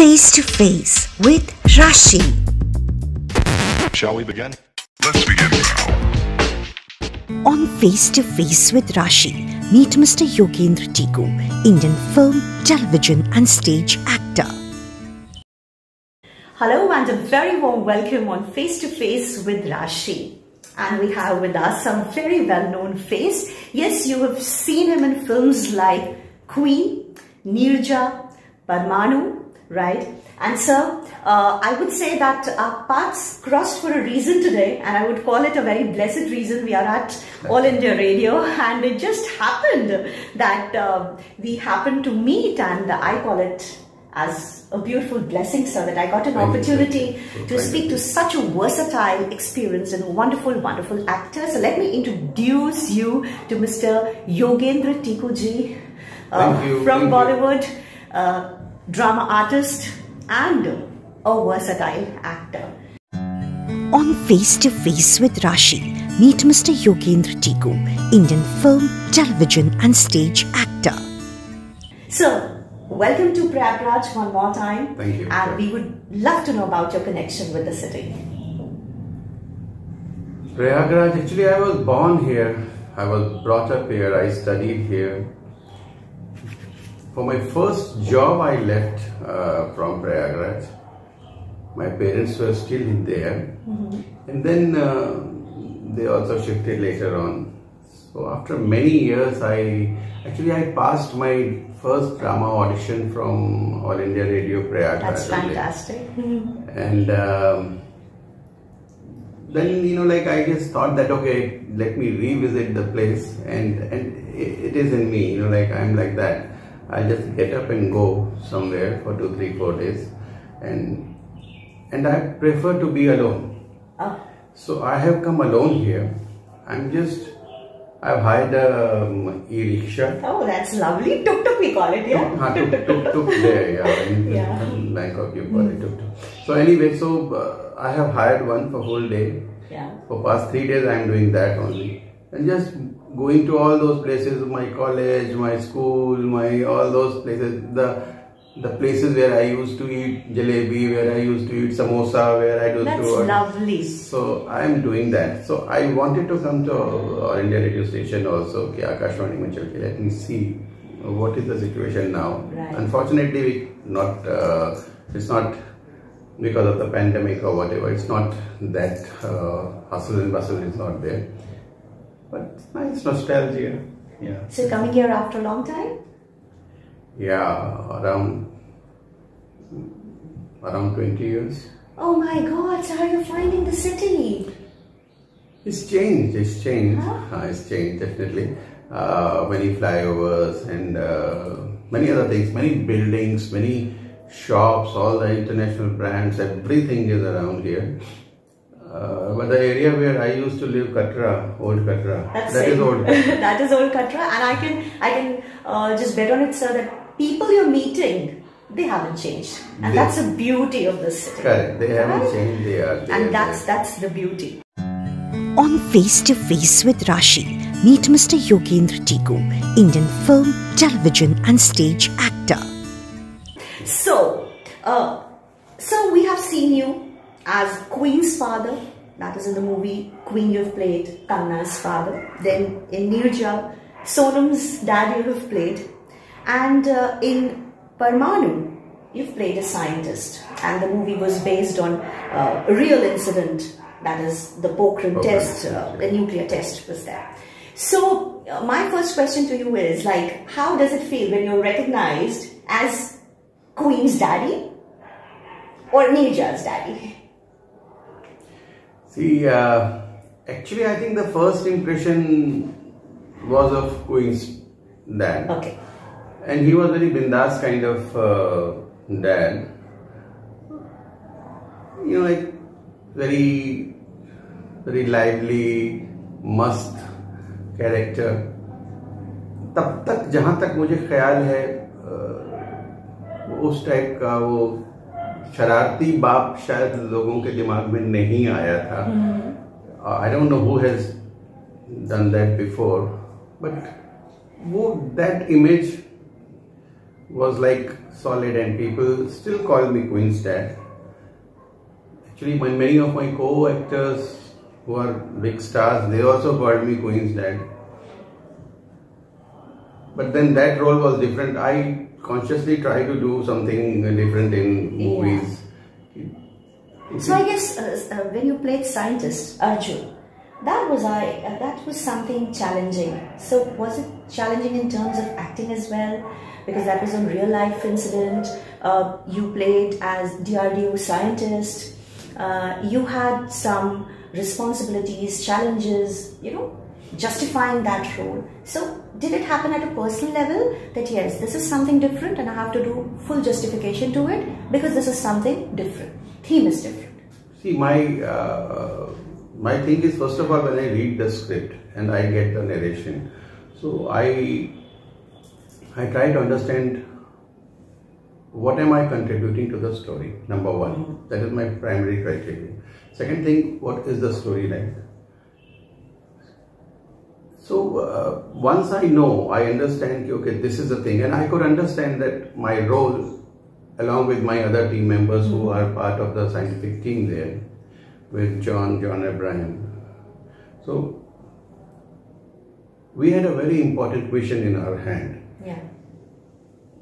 Face to Face with Rashi. Shall we begin? Let's begin now. On Face to Face with Rashi, meet Mr. Yogendra Tiku, Indian film, television, and stage actor. Hello and a very warm welcome on Face to Face with Rashi. And we have with us some very well-known face. Yes, you have seen him in films like Queen, Neerja, Parmanu, right? And sir, uh, I would say that our paths crossed for a reason today and I would call it a very blessed reason. We are at All India Radio and it just happened that uh, we happened to meet and I call it as a beautiful blessing, sir, that I got an opportunity to speak to such a versatile, experienced and wonderful, wonderful actor. So let me introduce you to Mr. Yogendra Tikuji uh, from Thank. Bollywood, uh, drama artist and a versatile actor. On Face to Face with Rashi, meet Mr. Yogendra Tiku, Indian film, television, and stage actor. So, welcome to Prayagraj one more time. Thank you. And we would love to know about your connection with the city. Prayagraj, actually, I was born here. I was brought up here. I studied here. For my first job, I left uh, from Prayagraj. My parents were still in there. And then uh, they also shifted later on. So after many years, I actually I passed my first drama audition from All India Radio Prayagraj. That's fantastic. and um, then you know like i just thought that okay let me revisit the place and and it, it is in me you know like i'm like that i just get up and go somewhere for two three four days and and i prefer to be alone Oh, so i have come alone here i'm just i've hired a um, e-rickshaw oh, that's lovely. Tuk tuk we call it, yeah? Ah, tuk tuk tuk there, yeah. In, Yeah. in Bangkok, you call it tuk tuk. So anyway, so uh, I have hired one for whole day. Yeah. For past three days, I am doing that only, and just going to all those places, my college, my school, my all those places, the the places where I used to eat jalebi, where I used to eat samosa, where I used That's to. That's lovely. So I am doing that. So I wanted to come to our India radio station also. Okay, Akashwani Let me see what is the situation now. Right. Unfortunately, we not uh, it's not because of the pandemic or whatever. It's not that uh, hustle and bustle is not there. But it's nice nostalgia. Yeah. So, coming here after a long time? Yeah, around around 20 years. Oh my god, so how are you finding the city? It's changed. It's changed. Huh? Uh, it's changed definitely. Uh, many flyovers and uh, many other things. Many buildings, many shops, all the international brands. Everything is around here. Uh, but the area where I used to live, Katra, old Katra, That's that it. is old. that is old Katra, and I can I can uh, just bet on it, sir, that people you're meeting they haven't changed, and They- that's the beauty of this city. Correct. They haven't Right? changed. They are there. And that's that's the beauty. On Face to Face with Rashi, meet Mr. Yogendra Tiku, Indian film, television, and stage actor. So, uh, so we have seen you as Queen's father. That is in the movie Queen. You've played Kanna's father. Then in Neerja, Sonam's dad you have played, and uh, in Parmanu you've played a scientist. And the movie was based on uh, a real incident. That is the Pokhran Pokhran, test, uh, the nuclear test was there. So uh, my first question to you is like, how does it feel when you're recognized as Queen's daddy or Neerja's daddy? See, uh, actually, I think the first impression was of Queen's dad. Okay. And he was very bindas kind of uh, dad. You know, like very, very lively, must character. तब तक जहाँ तक मुझे ख्याल है उस type का वो शरारती बाप शायद लोगों के दिमाग में नहीं आया था। I don't know who has done that before but वो that image was like solid and people still call me Queen's dad actually my many of my co-actors who are big stars they also called me Queen's dad but then that role was different I consciously try to do something different in movies. So I guess uh, uh, when you played scientist Arjun, that was I uh, that was something challenging. So was it challenging in terms of acting as well? Because that was a real life incident. Uh, you played as DRDO scientist. Uh, you had some responsibilities, challenges. You know, justifying that role. So did it happen at a personal level that yes, this is something different and I have to do full justification to it because this is something different. Theme is different. See, my uh, my thing is first of all when I read the script and I get the narration, so I I try to understand what am I contributing to the story. Number one, that is my primary criteria. Second thing, what is the storyline? So uh, once I know, I understand, okay, this is the thing, and I could understand that my role along with my other team members who are part of the scientific team there with John, John Abraham. So we had a very important mission in our hand. Yeah.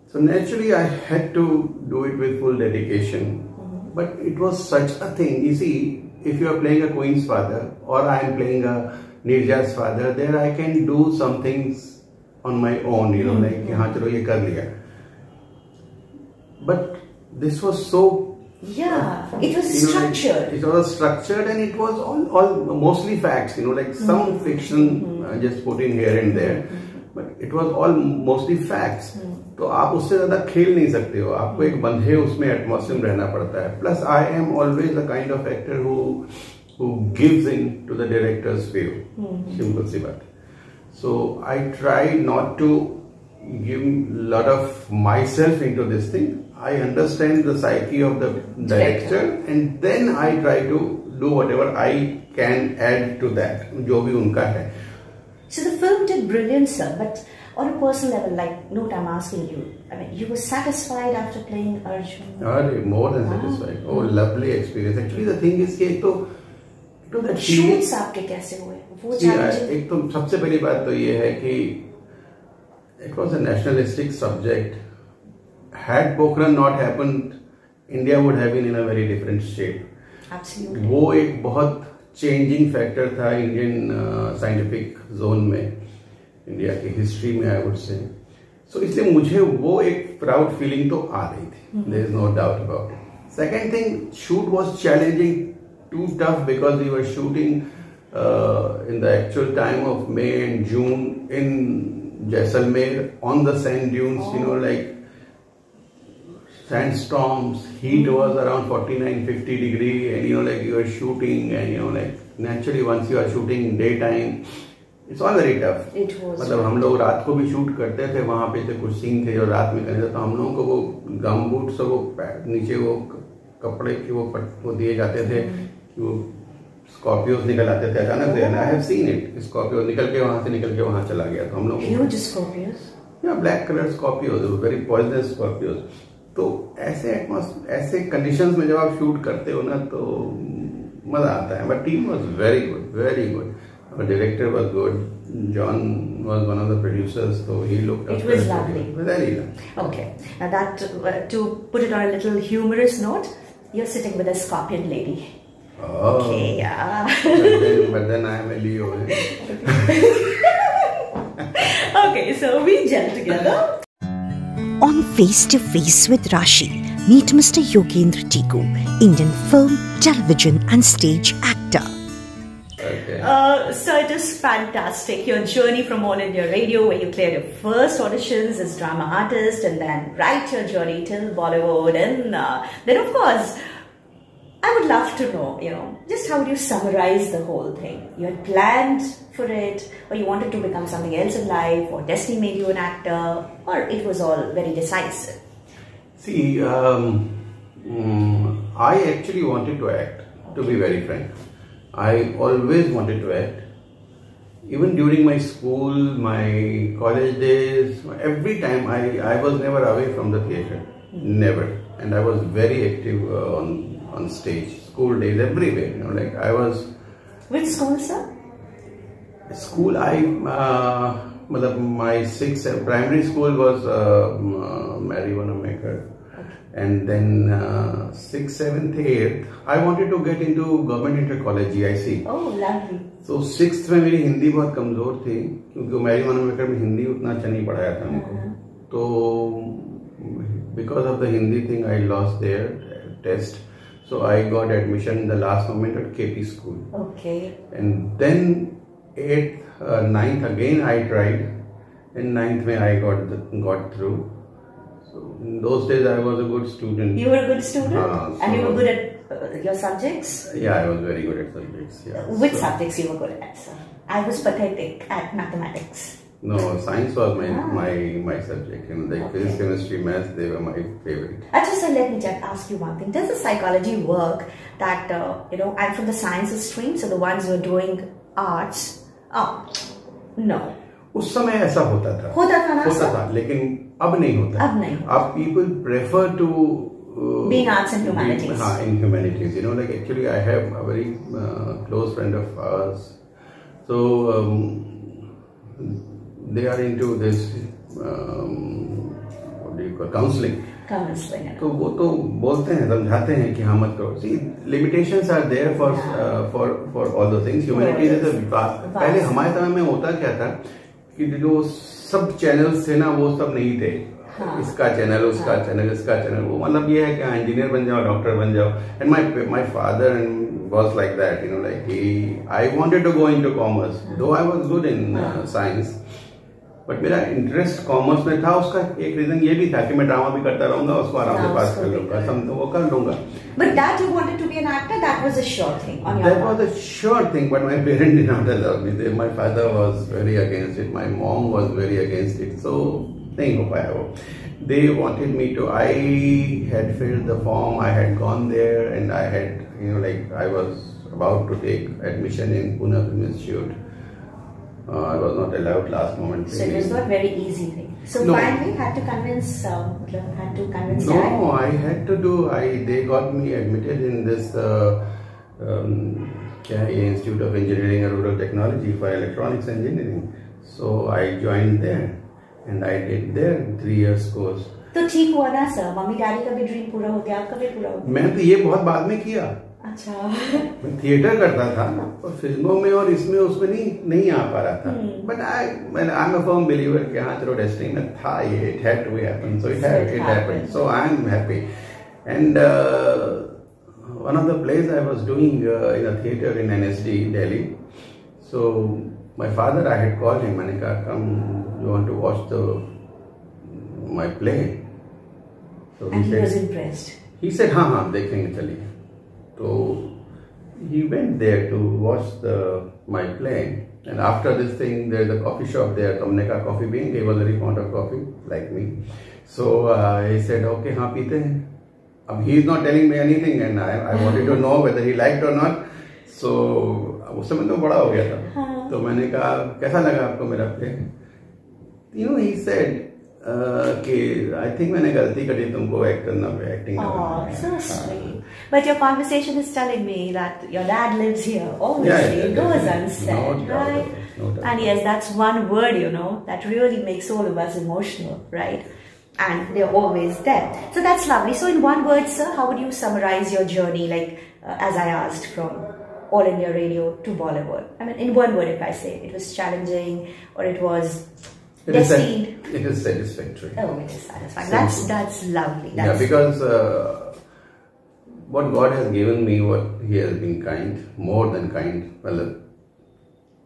So naturally I had to do it with full dedication. Mm-hmm. But it was such a thing. You see, if you are playing a Queen's father or I am playing a Nirja's father, there I can do some things on my own, you know, mm-hmm. like, हाँ चलो ये कर लिया but this was so yeah it was structured know, like, it was structured and it was all, all mostly facts you know like mm -hmm. some fiction mm -hmm. uh, just put in here and there mm -hmm. but it was all mostly facts तो आप उससे ज़्यादा खेल नहीं सकते हो आपको एक बंधे उसमें एटमोसफियर रहना पड़ता है plus I am always the kind of actor who who gives in to the director's view. Mm-hmm. Simple si. So I try not to give a lot of myself into this thing. I understand the psyche of the director and then I try to do whatever I can add to that. Jo bhi unka hai. So the film did brilliant, sir, but on a personal level, like note I'm asking you, I mean, you were satisfied after playing Arjun? Are more than wow. satisfied. Oh, lovely experience. Actually, the thing is, that आपके कैसे हुए? हाँ, तो सबसे पहली बात तो ये है कि it was a subject had India would have very different shape वो एक बहुत चेंजिंग फैक्टर था इंडियन साइंटिफिक जोन में इंडिया की हिस्ट्री में आई वुड से सो इसलिए मुझे वो एक प्राउड फीलिंग तो आ रही थी. There is no doubt about second thing shoot was challenging to tough because we were shooting in the actual time of May and June in Jaisalmer on the sand dunes, oh. you know, like sandstorms, heat mm. was around 49, 50 degree and you know, like you are shooting and you know, like naturally once you are shooting daytime, it's all very tough मतलब हम लोग रात को भी shoot करते थे वहाँ पे थे कुछ सीन थे जो रात में करते थे तो हम लोगों को वो गम बूट से वो नीचे वो कपड़े की वो वो दिए जाते थे स्कॉर्पियोज निकल आते थे अचानक से I have seen it Scorpio निकल के वहाँ से निकल के वहाँ चला गया तो हम लोग ह्यूज स्कॉर्पियोज या black colour scorpions very poisonous scorpions तो ऐसे ऐसे कंडीशंस में जब आप शूट करते हो ना तो मज़ा आता है but team was very good very good our director was good john was one of the producers so he looked it was lovely very lovely okay now that uh, to put it on a little humorous note you're sitting with a scorpion lady Oh. Okay, yeah. but, then, but then I am a Leo. okay, so we gel together. On Face to Face with Rashi, meet Mr. Yogendra Tiku, Indian film, television, and stage actor. Okay. Uh, so it is fantastic. Your journey from All India Radio, where you cleared your first auditions as drama artist, and then right your journey till Bollywood, and uh, then of course I would love to know, you know, just how do you summarize the whole thing? You had planned for it, or you wanted to become something else in life, or destiny made you an actor, or it was all very decisive? See, um, um, I actually wanted to act, to be very frank. I always wanted to act. Even during my school, my college days, every time I, I was never away from the theatre. never. And I was very active uh, on on stage, school days, everywhere. You know, like I was Which school, sir? school. I uh, my sixth primary school was uh, uh, Mary Wanamaker. And then uh, sixth, seventh, eighth, I wanted to get into government inter college GIC. Oh, lovely. तो six में मेरी हिंदी बहुत कमज़ोर थी क्योंकि Mary मनोमेकर में हिंदी उतना अच्छा नहीं पढ़ाया था हमको तो because of the Hindi thing I lost their taste So I got admission in the last moment at KP school. Okay. And then 8th, uh, ninth again I tried. In ninth, May I got the, got through. So in those days I was a good student. You were a good student? Uh, so and you were good at uh, your subjects? Yeah, I was very good at subjects. Yeah. Which so subjects you were good at, sir? I was pathetic at mathematics. No, science was my Ah. my my subject. You know, like Okay. physics, chemistry, maths, they were my favorite. Actually, sir, let me just ask you one thing. Does the psychology work that, uh, you know, I'm from the sciences stream, so the ones who are doing arts, oh, no. उस समय ऐसा होता था होता था ना, होता sir? था लेकिन अब नहीं होता अब नहीं होता। अब people prefer to Being arts and humanities. हाँ in humanities you know like actually I have a very uh, close friend of ours so um, they are into this um, what do you call counseling. Counseling. तो वो तो बोलते हैं समझाते हैं कि हाँ मत करो। See limitations are there for for for all the things humanities is पहले हमारे समय में होता क्या था कि जो सब चैनल्स थे ना वो सब नहीं थे। हाँ। इसका चैनल उसका चैनल इसका चैनल वो मतलब ये है कि हाँ इंजीनियर बन जाओ डॉक्टर बन जाओ। And my my father and that you know like he I wanted to go into commerce though I was good in uh, science. But मेरा इंटरेस्ट कॉमर्स में था उसका एक रीजन ये भी था कि मैं ड्रामा भी करता रहूँगा उसको आराम से पास कर लूँगा सम तो वो कर लूँगा। But that you wanted to be an actor that was a sure thing on your that was a sure thing but my parents did not allow me they my father was very against it my mom was very against it so नहीं हो पाया वो। They wanted me to I had filled the form I had gone there and I had you know like I was about to take admission in Pune film institute Uh, I was not allowed last moment. So it was not very easy thing. So No. finally had to convince, um, had to convince No, dad. I had to do. I they got me admitted in this uh, um, Institute of Engineering and Rural Technology for Electronics Engineering. So I joined there, and I did there three years course. तो ठीक हुआ ना sir mummy daddy का भी dream पूरा हो गया आपका भी पूरा हो मैं तो ये बहुत बाद में किया गया अच्छा। थिएटर करता था और फ़िल्मों में और इसमें उसमें नहीं नहीं आ पा रहा था। बट आई मैं आई एम अ बिलीवर कि हाँ चलो डेस्टिनी में था ये it had to happen so it had it happen so I am happy and one of the place I was doing in a theatre in NSD Delhi so my father I had called him मैंने कहा come you want to watch the my play so he was he said हाँ हाँ देखेंगे चलिए. तो he went there to watch the my play and after this thing there is coffee shop there तो हमने कहा कॉफ़ी बीन के was very fond of coffee like me so he said okay हाँ पीते हैं अब he is not telling me anything and I I wanted to know whether he like to not so उस समय तो बड़ा हो गया था। हाँ। तो मैंने कहा कैसा लगा आपको मेरा प्लेन यू ही सेड कि आई थिंक मैंने गलती करी तुमको एक्ट करना acting oh so sweet but your conversation is telling me that your dad lives here obviously Yeah, yeah, it goes definitely. unsaid No doubt about right it, no doubt. and yes that's one word you know that really makes all of us emotional right and they're always there so that's lovely so in one word sir how would you summarize your journey like uh, as i asked from all india radio to bollywood i mean in one word if i say it was challenging or it was it is, it is satisfactory. oh it is satisfying that's that's lovely that's yeah, because uh, what God has given me, what He has been kind, more than kind. Well,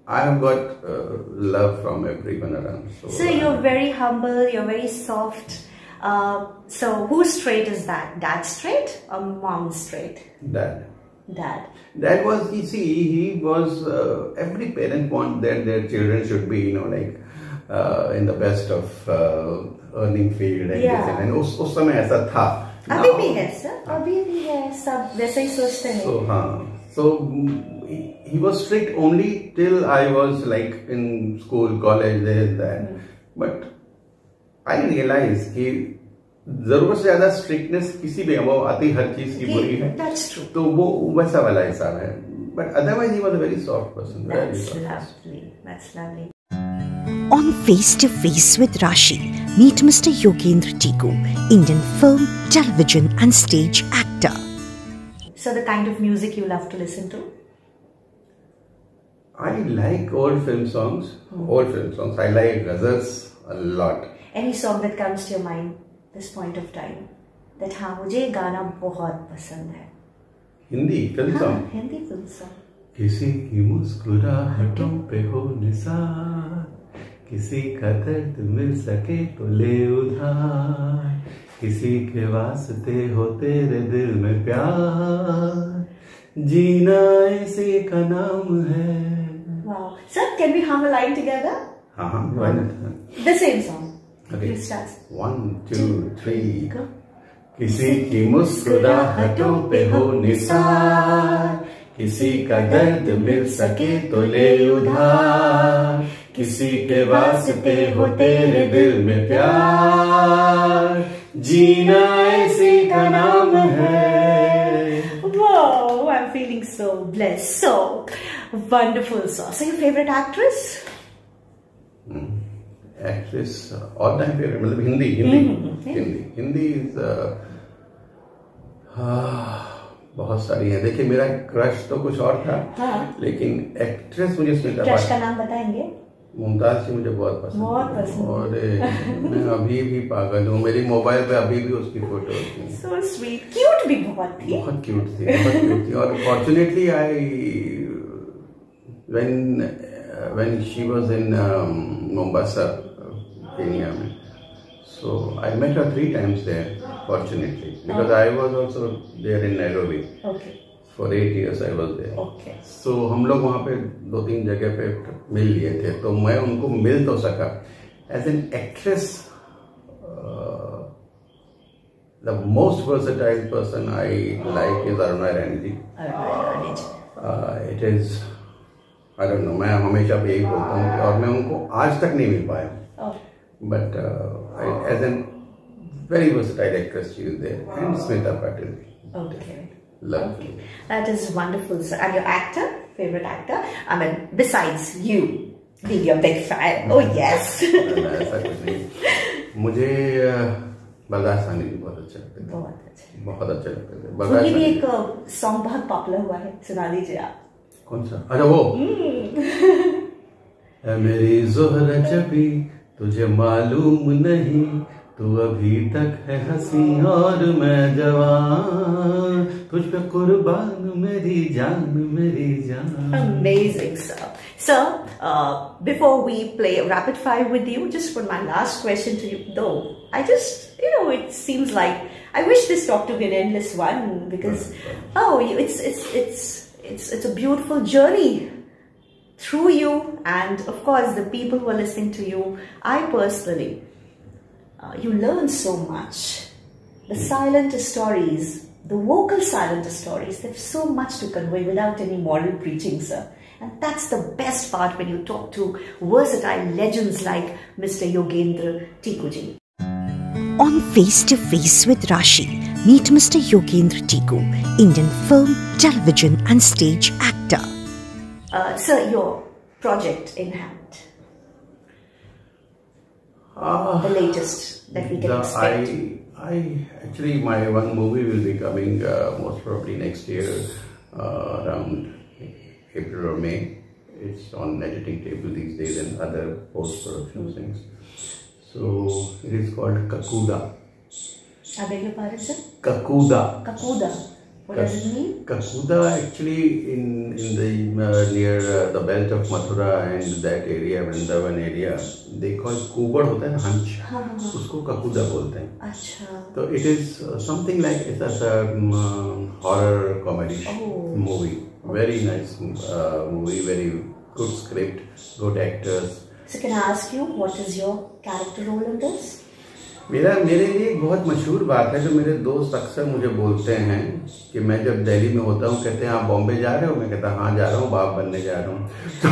I have got uh, love from everyone around. So, So you're very humble, you're very soft. Uh, so whose trait is that? Dad's trait or mom's trait? Dad. Dad. that was you see he was uh, every parent want that their children should be you know like uh, in the best of uh, earning field and Yeah. this and, उस उस समय ऐसा था अभी Now- भी है sir अभी भी है सब वैसे ही सोचते हैं So, huh. so mm, he, was strict only till I was like in school, college, this, that. But I realized he, ज़रूरत से ज़्यादा स्ट्रिक्टनेस किसी भी वो आती हर चीज़ की बुरी है तो वो वैसा वाला हिसाब है but otherwise he was a very soft person On Face to Face with Rashi, meet Mr. Yogendra Tiku, Indian film, television, and stage actor. So the kind of music you love to listen to? I like old film songs. Old film songs. I like ghazals a lot. Any song that comes to your mind this point of time? That हाँ मुझे ये गाना बहुत पसंद है Hindi film हाँ song Hindi film song किसी की मुस्कुराहटों पे हो निसार किसी का दर्द मिल सके तो ले उधार। किसी के वास्ते हो तेरे दिल में प्यार। जीना इसी का नाम है। Sir can we have line together हाँ why the same song okay one two three किसी की मुस्कुराहटों पे हो निसार। किसी का दर्द मिल सके तो ले उधार। किसी के वास्ते हो तेरे दिल में प्यार जीना इसी का नाम है Wow, I'm feeling so blessed. So wonderful, sir. So your favorite actress? Actress all time favourite मतलब हिंदी हिंदी हिंदी हिंदी इज़ बहुत सारी है देखिए मेरा क्रश तो कुछ और था हाँ। लेकिन एक्ट्रेस मुझे स्मिता क्रश का नाम बताएँगे? मुमताज़ जी मुझे बहुत पसंद बहुत है। पसंद। और मैं अभी भी पागल हूँ मेरी मोबाइल पे अभी भी उसकी फ़ोटो है So sweet. Cute भी बहुत थी. बहुत क्यूट थी बहुत क्यूट थी और fortunately I when when she was in Mombasa Kenya में so I met her three times there fortunately because I was also there in Nairobi Okay. For eight years I was there Okay. So हम लोग वहाँ पे दो तीन जगह पे मिल लिए थे तो मैं उनको मिल तो सका as an actress the most versatile person I like is Aruna Irani ji it is I don't know मैं हमेशा भी यही बोलता हूँ और मैं उनको आज तक नहीं मिल पाया. But as an very versatile actress she is there and Smita Patil Okay. Lovely That is wonderful, sir. And your actor, favorite actor? I mean, besides you being your big fan. Oh yes. ऐसा मुझे बलराज सानी जी बहुत अच्छे लगते थे बहुत अच्छा। बहुत अच्छे लगते थे बलराज भी एक सॉन्ग बहुत पॉपुलर हुआ है। सुना दीजिए आप। कौन सा? अच्छा वो। मेरी जोहरा जबी तुझे मालूम नहीं तू अभी तक है हंसी और मैं जवान तुझ पे कुर्बान मेरी जान मेरी जान Amazing, sir. Sir, uh, before we play rapid fire with you, just for my last question to you, though, I just, you know, it seems like I wish this talk to be an endless one because, oh, you- it's it's it's it's it's a beautiful journey through you, and of course, the people who are listening to you. I personally, uh, you learn so much. The silent stories, the vocal silent stories, they have so much to convey without any moral preaching, sir. And that's the best part when you talk to versatile legends like Mr. Yogendra Tikuji. On Face to Face with Rashi, meet Mr. Yogendra Tiku, Indian film, television, and stage actor. Uh, sir, your project in hand, the latest that we can The- expect. I, I actually my one movie will be coming uh, most probably next year uh, around April or May. It's on editing table these days and other post production things. So it is called Kakuda. I beg your pardon, sir? Kakuda. Kakuda. What does it mean? Kakuda actually in in the uh, near uh, the belt of Mathura and that area Vrindavan area they call कुबड़ होता है hunch हाँ, हाँ, हाँ. उसको ककूदा बोलते हैं Acha. So it is uh, something like it's a um, uh, horror comedy Oh. movie. Very nice uh, movie, very good script, good actors. So can I ask you, what is your character role in this? मेरा मेरे लिए बहुत मशहूर बात है जो मेरे दोस्त अक्सर मुझे बोलते हैं कि मैं जब दिल्ली में होता हूँ कहते हैं आप बॉम्बे जा रहे हो? मैं कहता हाँ जा रहा हूँ बाप बनने जा रहा हूँ। तो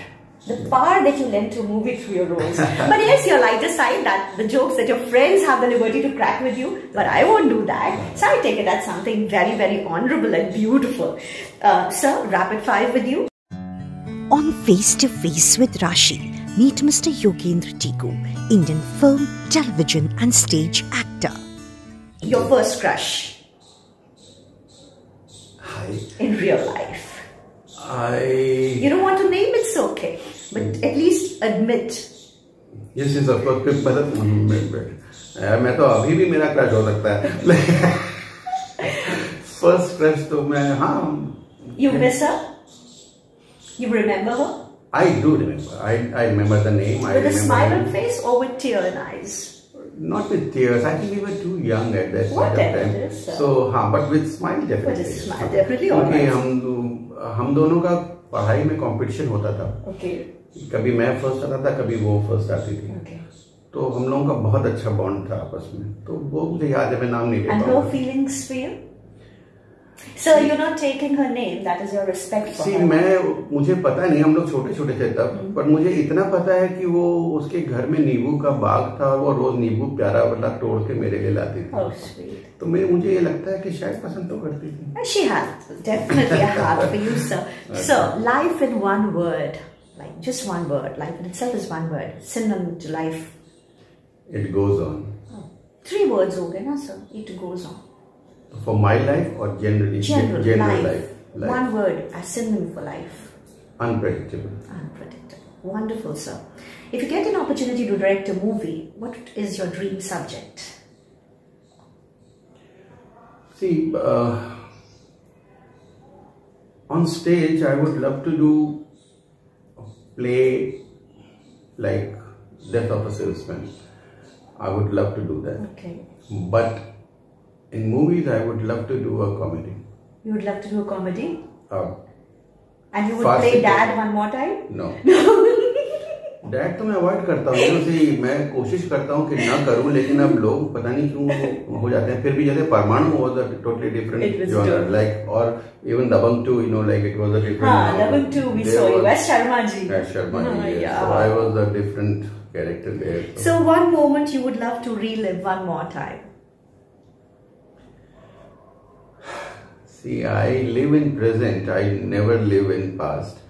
The power that you lend to move it through your roles. but yes, your lighter side, that the jokes that your friends have the liberty to crack with you, but I won't do that. So I take it as something very, very honorable and beautiful. Uh, sir, rapid fire with you. On Face to Face with Rashi, meet Mr. Yogendra Tiku, Indian film, television, and stage actor. Your first crush Hi. in real life. I You don't want to name it, it's okay, but at least admit. yes yes of course फिर मतलब यार मैं तो अभी भी मेरा crush हो सकता है फ़र्स्ट क्रश तो मैं हाँ You miss her? You remember her? I do remember I I remember the name I With a remember smile on face or with tear in eyes? Not with tears. I think we were too young at that point of time. is, sir. So, हाँ, but with smile definitely. With a smile, definitely, right. हम हम दोनों का पढ़ाई में competition होता था Okay. कभी मैं फ़र्स्ट आता था कभी वो फ़र्स्ट आती थी Okay. तो हम लोगों का बहुत अच्छा बॉन्ड था आपस में तो वो मुझे याद है मैं नाम नहीं ले And her पाऊँगा feelings for you? Sir, you're not taking her name. That is your respect for सी. मैं मुझे पता नहीं हम लोग छोटे छोटे थे तब हम्म। पर मुझे इतना पता है कि वो उसके घर में नींबू का बाग था वो रोज नींबू प्यारा वाला तोड़ के मेरे लिए लाती थी Oh, sweet. तो मैं मुझे ये लगता है कि शायद पसंद तो करती थी she has definitely a heart for you, sir. So, life in one word. Like just one word. Life in itself is one word. Synonym to life. It goes on. Oh. Three words, okay, no, sir? It goes on. For my life or generally? General, general life. life. life. One word Send synonym for life. Unpredictable. Unpredictable. Wonderful, sir. If you get an opportunity to direct a movie, what is your dream subject? See, uh, on stage, I would love to do play like Death of a Salesman. I would love to do that. Okay. But in movies, I would love to do a comedy. You would love to do a comedy? Uh, And you would play dad one more time? No. no. Dad तो मैं avoid करता हूँ सी मैं कोशिश करता हूँ कि ना करूँ लेकिन अब लोग पता नहीं क्यों हो जाते हैं फिर भी जैसे Parmanu was a totally different genre like और even Dabangg 2 you know like it was a different Ah, Level 2 we saw you. As Sharma ji. As Sharma ji, Ah, yes. yeah. So I was a different character there. So, So one moment you would love to relive one more time. see, I live in present. I never live in past.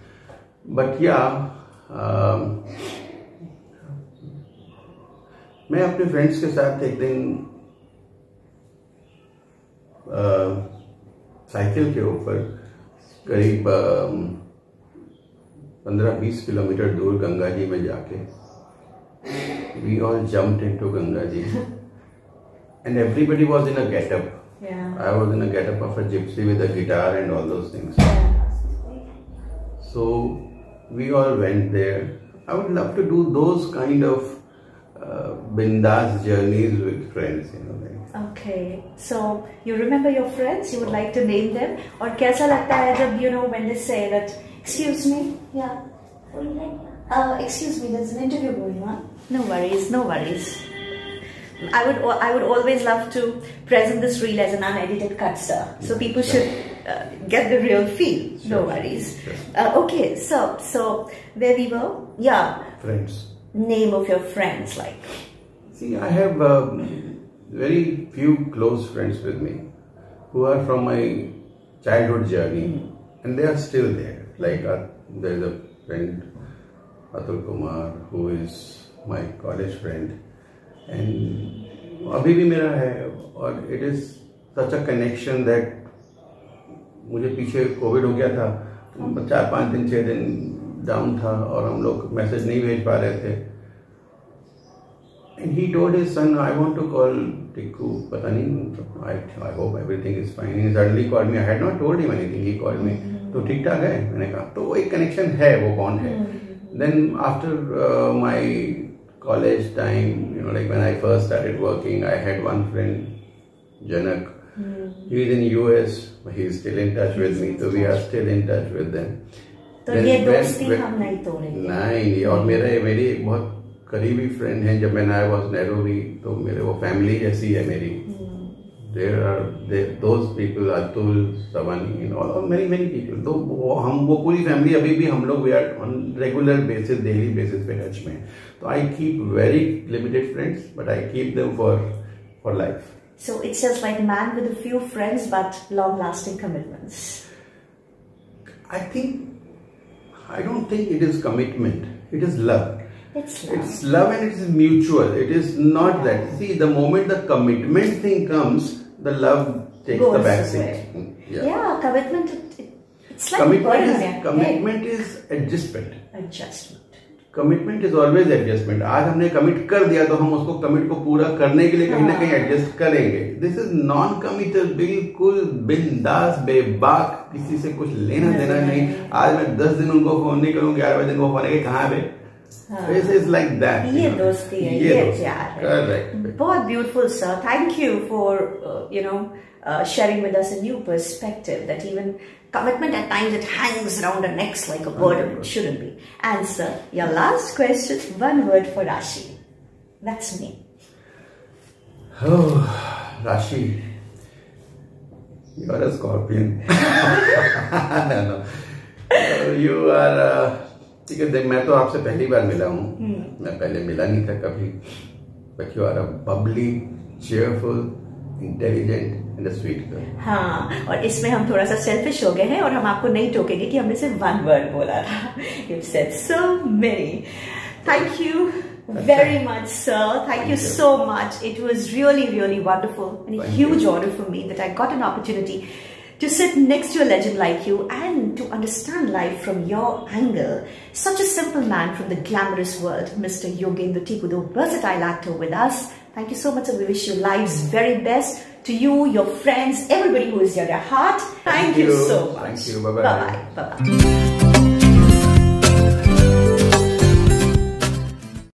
But yeah, um, मैं अपने friends के साथ एक दिन cycle के ऊपर करीब पंद्रह बीस किलोमीटर दूर गंगा जी में जाके we all jumped into Ganga ji and everybody was in a getup Yeah. I was in a getup of a gypsy with a guitar and all those things. So we all went there. I would love to do those kind of uh, bindas journeys with friends, you know. Like, Okay. So you remember your friends? You would like to name them? और कैसा लगता है जब you know when they say that excuse me yeah what do you like? Uh, excuse me, there's an interview going on. No worries, no worries. I would I would always love to present this reel as an unedited cut, sir. So people should uh, get the real feel. No worries. sure. Uh, okay, so so where we were? Yeah, friends. name of your friends like. See, I have um, very few close friends with me who are from my childhood journey and they are still there. Like uh, there is a friend, Atul Kumar, who is my college friend. And अभी भी मेरा है और it is such a connection that मुझे पीछे Covid हो गया था मतलब चार पाँच दिन छः दिन डाउन था और हम लोग मैसेज नहीं भेज पा रहे थे। And he told his son I want to call Tiku पता नहीं I I hope everything is fine suddenly call me I had not told him anything he call me तो mm-hmm. ठीक ठाक है? मैंने कहा तो एक कनेक्शन है वो बॉन्ड है? Then after my college time you know like when I first started working I had one friend Janak he is in US he is still in touch with me so we are still in touch with them. तो ये दोस्ती हम नहीं तोड़ेंगे। नहीं और मेरे मेरी एक बहुत करीबी फ्रेंड हैं जब मैंने आई वॉज़ नैरोबी तो मेरे वो फैमिली जैसी है मेरी। There are those people Atul Savani in all many many people तो वो हम वो पूरी फैमिली अभी भी हम लोग we are on regular basis daily basis पे टच में तो I keep very limited friends but I keep them for for life so it's just like man with a few friends but long lasting commitments I think I don't think it is commitment it is love It's love. It's love and it is mutual. It is not that. See, the moment the commitment thing comes, the love takes Goes the back seat. yeah. commitment. It, it, it's like Commitment is, commitment is adjustment. adjustment. Commitment is always adjustment आज हमने commit कर दिया तो हम उसको commit को पूरा करने के लिए कहीं ना कहीं एडजस्ट करेंगे दिस इज़ नॉन कमिटल बिल्कुल बिंदास बेबाक किसी से कुछ लेना देना नहीं आज मैं दस दिन उनको फ़ोन नहीं करूँ ग्यारह दिन वो फ़ोन है कहाँ पे दिस इज लाइक दैट ये दोस्ती है ये प्यार है करेक्ट बहुत beautiful sir thank you for you know sharing with us a new perspective that even commitment at times it hangs around our necks like a burden. It shouldn't be. And sir, your last question, one word for Rashi. That's me. Oh, Rashi, you are a scorpion. no, no. Uh, you are. Uh, ठीक है देख मैं तो आपसे पहली बार मिला हूँ। मैं पहले मिला नहीं था कभी। But you are a bubbly cheerful intelligent हाँ और इसमें हम थोड़ा सा सेल्फिश हो गए हैं और हम आपको नहीं टोकेंगे कि हमने सिर्फ़ वन वर्ड बोला था। You said so many thank you very much sir. Thank thank you. so much. It was really really wonderful and a Thank huge you. honor for me that i got an opportunity to sit next to a legend like you and to understand life from your angle. Such a simple man from the glamorous world, Mr. Yogendra the versatile actor with us. Thank you so much and we wish you life's very best to you, your friends, everybody who is near your heart. Thank, Thank you you. so much. Thank you. Bye-bye. Bye-bye.